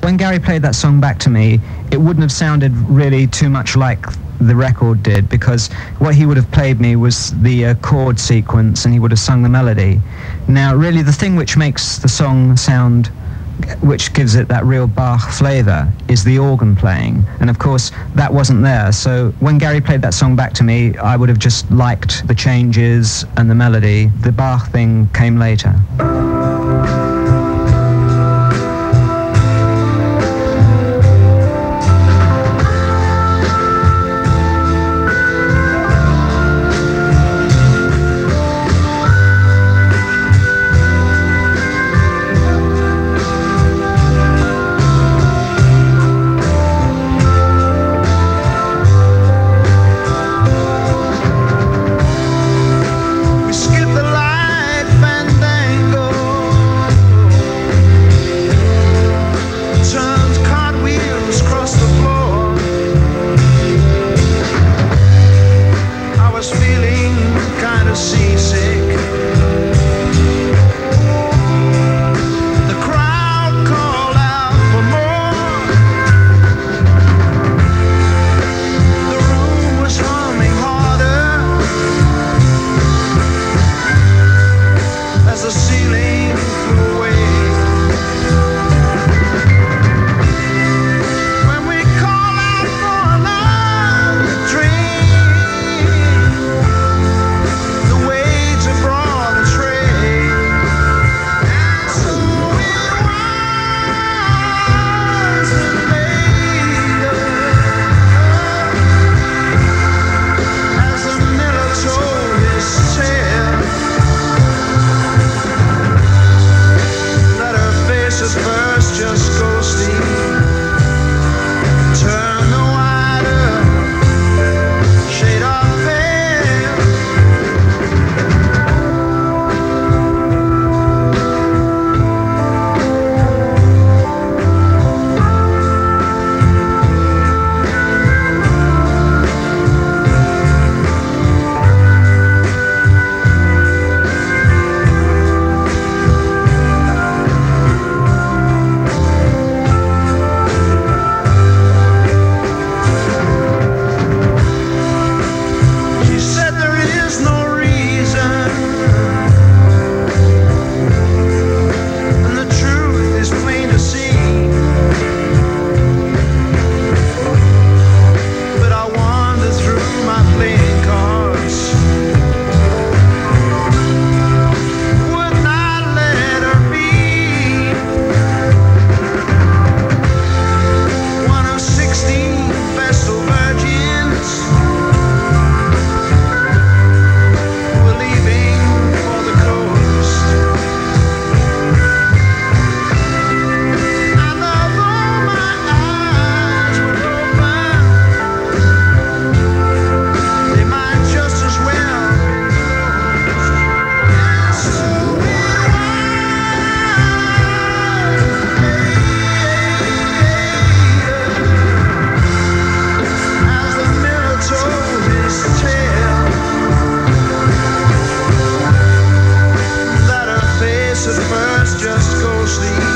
When Gary played that song back to me, it wouldn't have sounded really too much like the record did because what he would have played me was the uh, chord sequence and he would have sung the melody. Now, really, the thing which makes the song sound which gives it that real Bach flavor is the organ playing. And of course, that wasn't there. So when Gary played that song back to me, I would have just liked the changes and the melody. The Bach thing came later. season. at first, just go sleep.